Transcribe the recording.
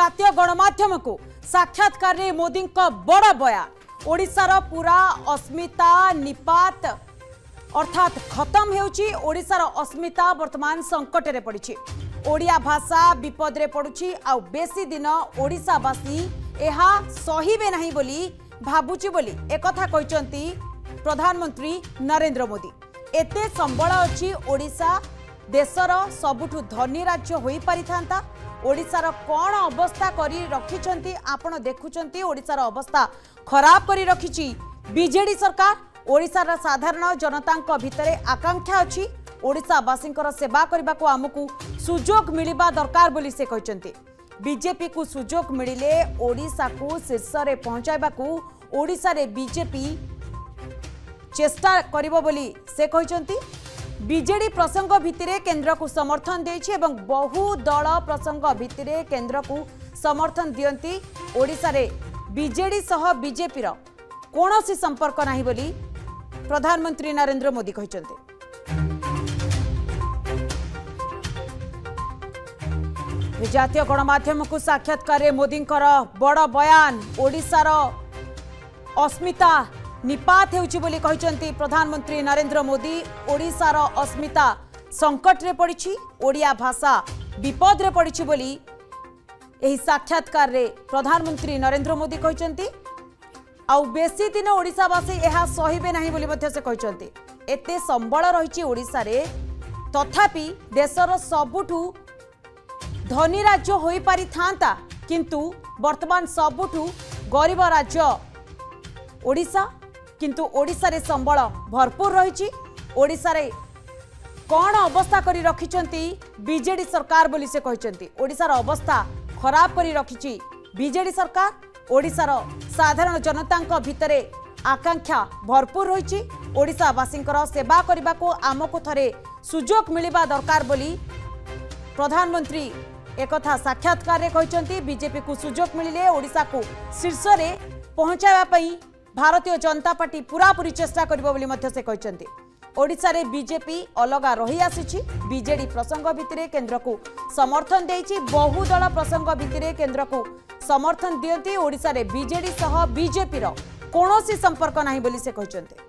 জাতীয় গণমাধ্যমক সাক্ষাৎকারে মোদী বড় বয়া ওড়িশার পুরা অস্মিতা নিপাত অর্থাৎ খতম হেউচি ওড়িশার অস্মিতা বর্তমান সংকটরে পড়িছে ওড়িয়া ভাষা বিপদরে পড়ুছি আউ বেশি দিন ওড়িশাবাসী ଏହା ସହିବେ ନାହିଁ ବୋଲି ଭାବୁଛି ବୋଲି ଏକଥା କହିଛନ୍ତି ପ୍ରଧାନମନ୍ତ୍ରୀ ନରେନ୍ଦ୍ର ମୋଦି ଏତେ ସମ୍ବଳ ଅଛି ଓଡ଼ିଶା ଦେଶର ସବୁଠୁ ଧନୀ ରାଜ୍ୟ ହୋଇପାରିଥାନ୍ତା ओडार कौन अवस्था कर रखिंट आपत देखुंशार अवस्था खराब कर रखी विजे सरकार ओडार साधारण जनता आकांक्षा अच्छी ओडावासी सेवा करने को आमको सुजोग मिलवा दरकार से कहते बीजेपी को सुजोग मिले ओडा को शीर्ष में पहुंचाइबा ओडे बीजेपी चेष्टा करी विजेडी प्रसंग भित्तिर केन्द्र को समर्थन दे बहु दल प्रसंग भित्तिर केन्द्र को समर्थन दिंसारे विजेडी सह बीजेपी कौन सी संपर्क नहीं बोली प्रधानमंत्री नरेंद्र मोदी कहते जय गणमाम को साक्षात्कार मोदी बड़ बयान ओडार अस्मिता ନିପାତ ହେଉଛି ବୋଲି କହିଛନ୍ତି ପ୍ରଧାନମନ୍ତ୍ରୀ ନରେନ୍ଦ୍ର ମୋଦି ଓଡ଼ିଶାର ଅସ୍ମିତା ସଙ୍କଟରେ ପଡ଼ିଛି ଓଡ଼ିଆ ଭାଷା ବିପଦରେ ପଡ଼ିଛି ବୋଲି ଏହି ସାକ୍ଷାତକାରରେ ପ୍ରଧାନମନ୍ତ୍ରୀ ନରେନ୍ଦ୍ର ମୋଦି କହିଛନ୍ତି ଆଉ ବେଶୀ ଦିନ ଓଡ଼ିଶାବାସୀ ଏହା ସହିବେ ନାହିଁ ବୋଲି ମଧ୍ୟ ସେ କହିଛନ୍ତି ଏତେ ସମ୍ବଳ ରହିଛି ଓଡ଼ିଶାରେ ତଥାପି ଦେଶର ସବୁଠୁ ଧନୀ ରାଜ୍ୟ ହୋଇପାରିଥାନ୍ତା କିନ୍ତୁ ବର୍ତ୍ତମାନ ସବୁଠୁ ଗରିବ ରାଜ୍ୟ ଓଡ଼ିଶା କିନ୍ତୁ ଓଡ଼ିଶାରେ ସମ୍ବଳ ଭରପୁର ରହିଛି ଓଡ଼ିଶାରେ କ'ଣ ଅବସ୍ଥା କରି ରଖିଛନ୍ତି ବିଜେଡି ସରକାର ବୋଲି ସେ କହିଛନ୍ତି ଓଡ଼ିଶାର ଅବସ୍ଥା ଖରାପ କରି ରଖିଛି ବିଜେଡି ସରକାର ଓଡ଼ିଶାର ସାଧାରଣ ଜନତାଙ୍କ ଭିତରେ ଆକାଂକ୍ଷା ଭରପୁର ରହିଛି ଓଡ଼ିଶାବାସୀଙ୍କର ସେବା କରିବାକୁ ଆମକୁ ଥରେ ସୁଯୋଗ ମିଳିବା ଦରକାର ବୋଲି ପ୍ରଧାନମନ୍ତ୍ରୀ ଏକଥା ସାକ୍ଷାତକାରରେ କହିଛନ୍ତି ବିଜେପିକୁ ସୁଯୋଗ ମିଳିଲେ ଓଡ଼ିଶାକୁ ଶୀର୍ଷରେ ପହଞ୍ଚାଇବା ପାଇଁ ଭାରତୀୟ ଜନତା ପାର୍ଟି ପୂରାପୂରି ଚେଷ୍ଟା କରିବ ବୋଲି ମଧ୍ୟ ସେ କହିଛନ୍ତି ଓଡ଼ିଶାରେ ବିଜେପି ଅଲଗା ରହିଆସିଛି ବିଜେଡି ପ୍ରସଙ୍ଗ ଭିତରେ କେନ୍ଦ୍ରକୁ ସମର୍ଥନ ଦେଇଛି ବହୁ ଦଳ ପ୍ରସଙ୍ଗ ଭିତରେ କେନ୍ଦ୍ରକୁ ସମର୍ଥନ ଦିଅନ୍ତି ଓଡ଼ିଶାରେ ବିଜେଡି ସହ ବିଜେପିର କୌଣସି ସମ୍ପର୍କ ନାହିଁ ବୋଲି ସେ କହିଛନ୍ତି